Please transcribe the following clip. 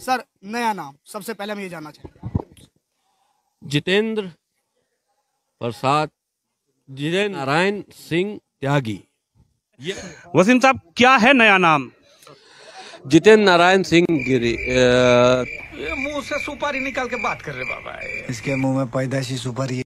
Sir नया नाम। सबसे पहले हम ये जानना चाहेंगे जितेंद्र प्रसाद जितेंद्र नारायण सिंह त्यागी। वसीम साहब क्या है नया नाम? जितेंद्र नारायण सिंह गिरी मुँह से सुपारी निकाल के बात कर रहे बाबा। इसके मुँह में पैदाशी सुपारी